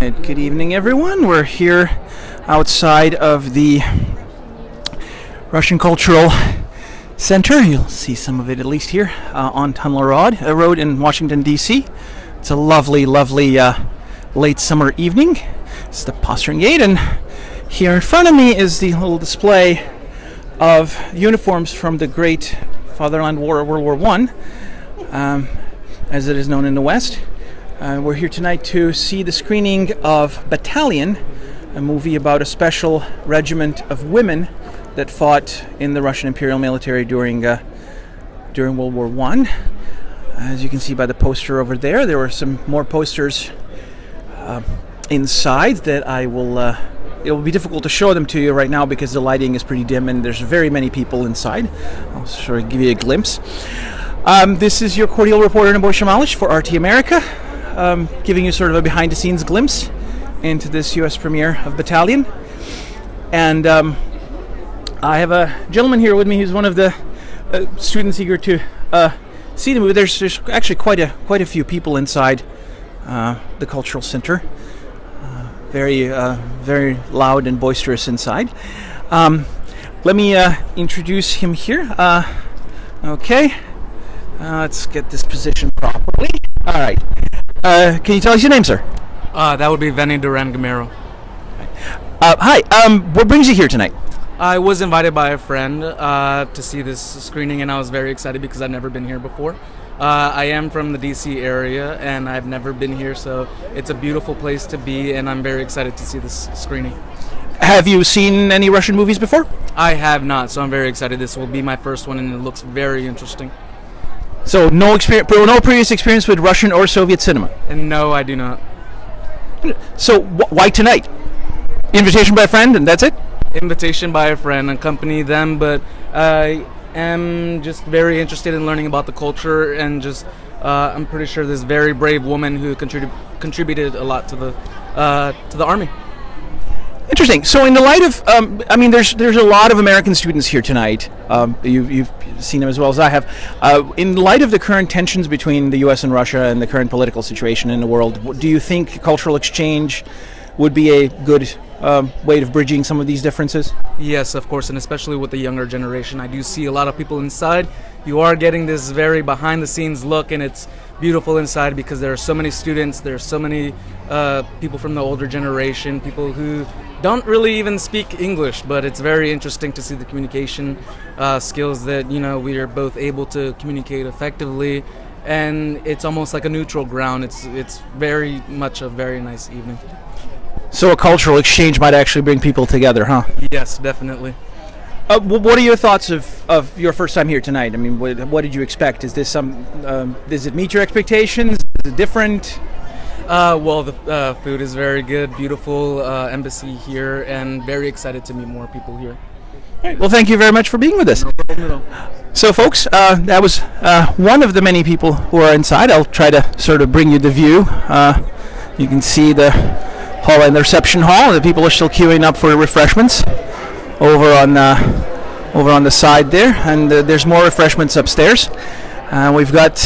right, good evening, everyone. We're here outside of the Russian Cultural Center. You'll see some of it at least here uh, on Tunnel Road, a Road in Washington, D.C. It's a lovely, lovely uh, late summer evening. It's the Postern Gate, and here in front of me is the little display of uniforms from the Great Fatherland War, World War One, um, as it is known in the West. Uh, we're here tonight to see the screening of Battalion, a movie about a special regiment of women that fought in the Russian Imperial military during uh, during World War One. As you can see by the poster over there, there were some more posters uh, inside that I will. Uh, it will be difficult to show them to you right now because the lighting is pretty dim and there's very many people inside. I'll sort of give you a glimpse. Um, this is your cordial reporter Nebojsa Malic for RT America um, giving you sort of a behind the scenes glimpse into this US premiere of Battalion. And um, I have a gentleman here with me who's one of the uh, students eager to uh, see the movie. There's, there's actually quite a quite a few people inside uh, the cultural center. Uh, very uh, very loud and boisterous inside. Um, let me uh, introduce him here. okay, let's get this position properly. All right. Uh, can you tell us your name, sir? Uh, that would be Venny Duran Gamero. Uh, hi. Um, what brings you here tonight? I was invited by a friend uh, to see this screening, and I was very excited because I've never been here before. Uh, I am from the DC area, and I've never been here, so it's a beautiful place to be, and I'm very excited to see this screening. Have you seen any Russian movies before? I have not, so I'm very excited. This will be my first one, and it looks very interesting. So no experience, no previous experience with Russian or Soviet cinema. And no, I do not. So wh- why tonight? Invitation by a friend, and that's it. Invitation by a friend, accompany them, but I am just very interested in learning about the culture and just. Uh, I'm pretty sure this very brave woman who contributed contributed a lot to the uh, to the army. Interesting. So, in the light of, um, I mean, there's there's a lot of American students here tonight. Um, you've, you've seen them as well as I have. Uh, in light of the current tensions between the U.S. and Russia and the current political situation in the world, do you think cultural exchange would be a good um, way of bridging some of these differences? Yes, of course, and especially with the younger generation. I do see a lot of people inside. You are getting this very behind the scenes look, and it's beautiful inside because there are so many students, there are so many uh, people from the older generation, people who don't really even speak English, but it's very interesting to see the communication uh, skills that you know we are both able to communicate effectively, and it's almost like a neutral ground. It's it's very much a very nice evening. So a cultural exchange might actually bring people together, huh? Yes, definitely. Uh, what are your thoughts of, of your first time here tonight? I mean, what, what did you expect? Is this some? Um, does it meet your expectations? Is it different? Uh, well, the uh, food is very good, beautiful uh, embassy here, and very excited to meet more people here. Right. Well, thank you very much for being with us. No so, folks, uh, that was uh, one of the many people who are inside. I'll try to sort of bring you the view. Uh, you can see the hall and the reception hall. The people are still queuing up for refreshments over on over on the side there, and there's more refreshments upstairs. we've got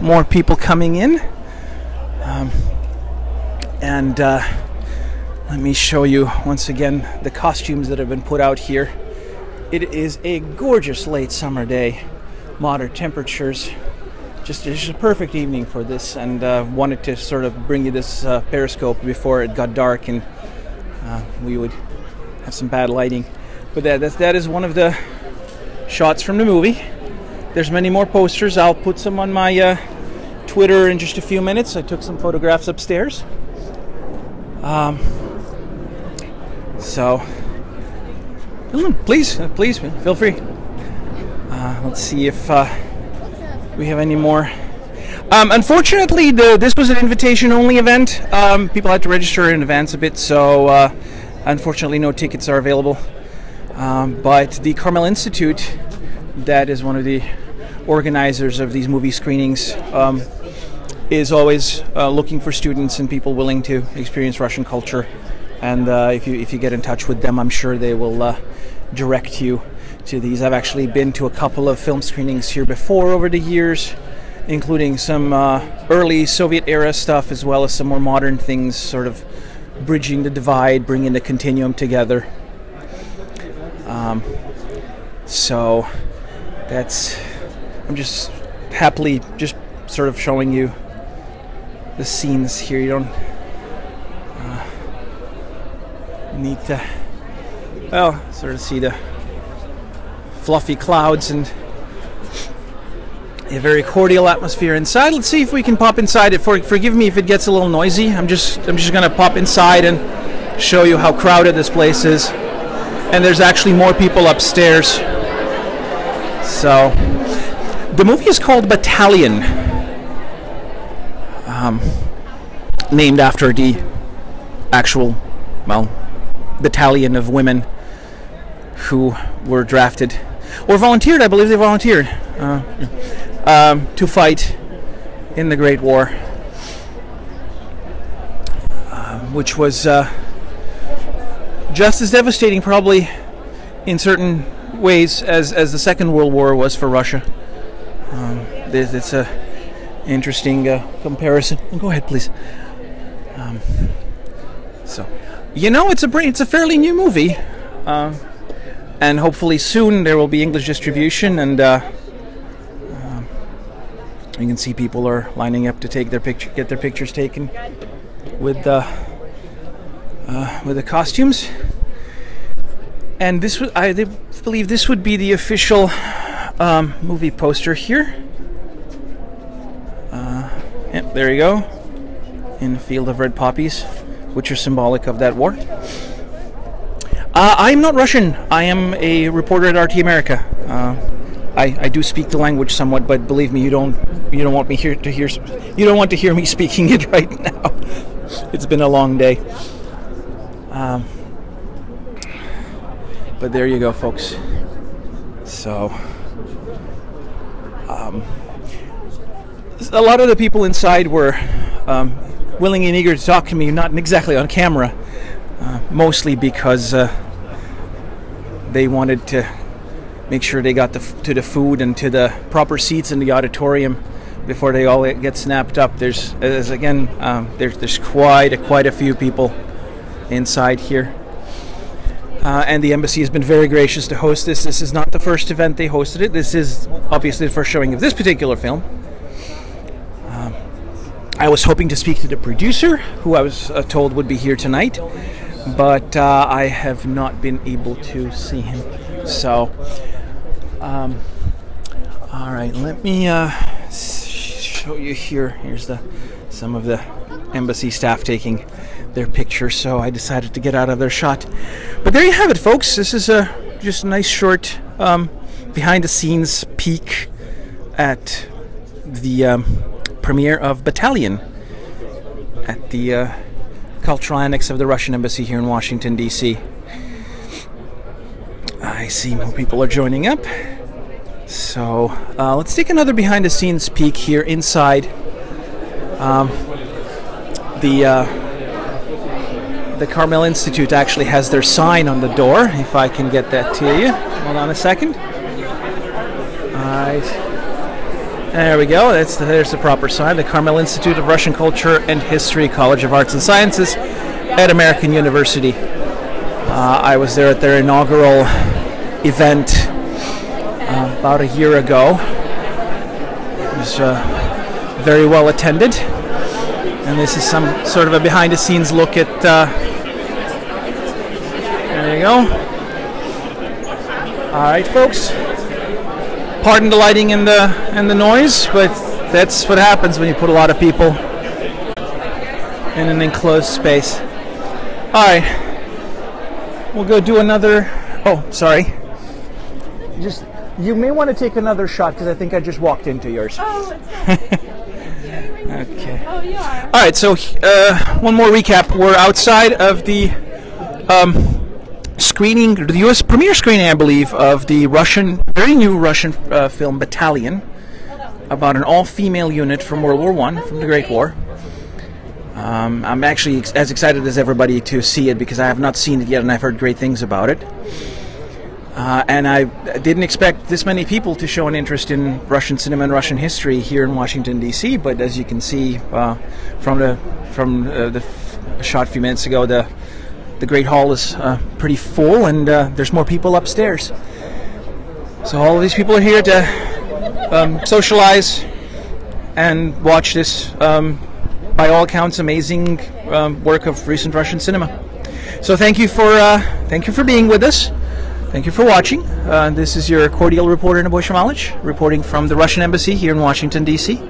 more people coming in. Um, and uh, let me show you once again the costumes that have been put out here. It is a gorgeous late summer day, moderate temperatures. Just, just a perfect evening for this, and uh, wanted to sort of bring you this uh, periscope before it got dark and uh, we would have some bad lighting. But that, that, that is one of the shots from the movie. There's many more posters. I'll put some on my uh, Twitter in just a few minutes. I took some photographs upstairs. Um, so, please, please, feel free. Uh, let's see if uh, we have any more. Um, unfortunately, the, this was an invitation-only event. Um, people had to register in advance a bit, so uh, unfortunately, no tickets are available. Um, but the Carmel Institute, that is one of the organizers of these movie screenings, um, is always uh, looking for students and people willing to experience Russian culture. And uh, if you if you get in touch with them, I'm sure they will uh, direct you to these. I've actually been to a couple of film screenings here before over the years, including some uh, early Soviet era stuff as well as some more modern things, sort of bridging the divide, bringing the continuum together. Um, so that's I'm just happily just sort of showing you the scenes here. You don't uh, need to well sort of see the fluffy clouds and a very cordial atmosphere inside. Let's see if we can pop inside. It for, forgive me if it gets a little noisy. I'm just I'm just gonna pop inside and show you how crowded this place is. And there's actually more people upstairs. So the movie is called Battalion, um, named after the actual well battalion of women who were drafted or volunteered. I believe they volunteered. Uh, um, to fight in the Great War, uh, which was uh, just as devastating, probably in certain ways, as, as the Second World War was for Russia. Um, it's a interesting uh, comparison. Go ahead, please. Um, so, you know, it's a it's a fairly new movie, uh, and hopefully soon there will be English distribution and uh, you can see people are lining up to take their picture, get their pictures taken with the uh, with the costumes. And this would, I believe, this would be the official um, movie poster here. Uh, yep, there you go, in a field of red poppies, which are symbolic of that war. Uh, I'm not Russian. I am a reporter at RT America. Uh, I, I do speak the language somewhat, but believe me, you don't you don't want me here to hear you don't want to hear me speaking it right now. It's been a long day. Um, but there you go, folks. So, um, a lot of the people inside were um, willing and eager to talk to me, not exactly on camera, mostly because uh, they wanted to make sure they got the, to the food and to the proper seats in the auditorium before they all get snapped up. There's, as again, um, there's, there's quite a, quite a few people inside here. Uh, and the embassy has been very gracious to host this. This is not the first event they hosted it. This is obviously the first showing of this particular film. Um, I was hoping to speak to the producer, who I was uh, told would be here tonight, but uh, I have not been able to see him. So, um, all right, let me uh, show you here. Here's the some of the embassy staff taking their picture. So I decided to get out of their shot. But there you have it, folks. This is a just a nice short um, behind-the-scenes peek at the um, premiere of Battalion at the uh, cultural annex of the Russian embassy here in Washington D.C. I see more people are joining up. So uh, let's take another behind the scenes peek here inside um, the uh, the Carmel Institute actually has their sign on the door. If I can get that to you, hold on a second. All right, there we go. That's the, there's the proper sign. The Carmel Institute of Russian Culture and History, College of Arts and Sciences, at American University. Uh, I was there at their inaugural event uh, about a year ago. It was uh, very well attended. And this is some sort of a behind the scenes look at. Uh, there you go. All right, folks. Pardon the lighting and the and the noise, but that's what happens when you put a lot of people in an enclosed space. All right, we'll go do another. Oh, sorry. Just you may want to take another shot because I think I just walked into yours. Oh, it's okay. Oh, you are. All right. So uh, one more recap. We're outside of the um, screening, the U.S. premiere screening, I believe, of the Russian, very new Russian uh, film Battalion, about an all-female unit from World War One, from the Great War. Um, I'm actually ex- as excited as everybody to see it because I have not seen it yet, and I've heard great things about it. Uh, and I didn't expect this many people to show an interest in Russian cinema and Russian history here in Washington D.C. But as you can see uh, from the from uh, the f- shot a few minutes ago, the the Great Hall is uh, pretty full, and uh, there's more people upstairs. So all of these people are here to um, socialize and watch this, um, by all accounts, amazing um, work of recent Russian cinema. So thank you for uh, thank you for being with us. Thank you for watching. Uh, this is your cordial reporter Nebojsa Malic, reporting from the Russian Embassy here in Washington, D.C.,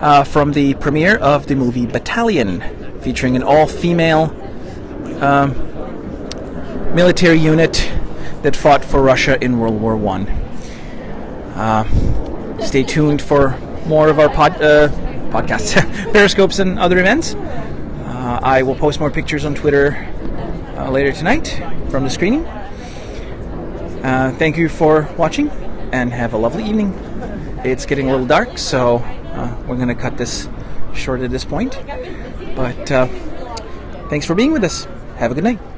uh, from the premiere of the movie Battalion, featuring an all female um, military unit that fought for Russia in World War One. Uh, stay tuned for more of our pod, uh, podcasts, periscopes, and other events. Uh, I will post more pictures on Twitter uh, later tonight from the screening. Uh, thank you for watching and have a lovely evening. It's getting a little dark, so uh, we're going to cut this short at this point. But thanks for being with us. Have a good night.